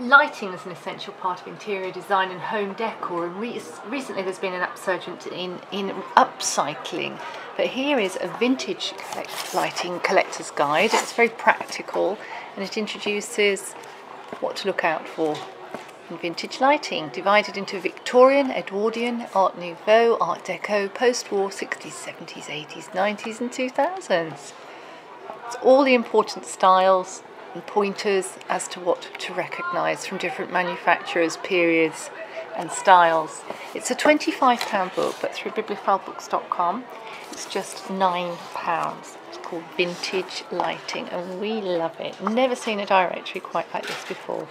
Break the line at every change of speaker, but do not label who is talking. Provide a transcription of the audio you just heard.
Lighting is an essential part of interior design and home decor and re recently there's been an upsurgence in, in upcycling. But here is a vintage collect lighting collector's guide. It's very practical and it introduces what to look out for in vintage lighting, divided into Victorian, Edwardian, Art Nouveau, Art Deco, post-war, 60s, 70s, 80s, 90s and 2000s. It's all the important styles, and pointers as to what to recognise from different manufacturers, periods, and styles. It's a £25 book, but through bibliophilebooks.com it's just £9. It's called Vintage Lighting, and we love it. Never seen a directory quite like this before.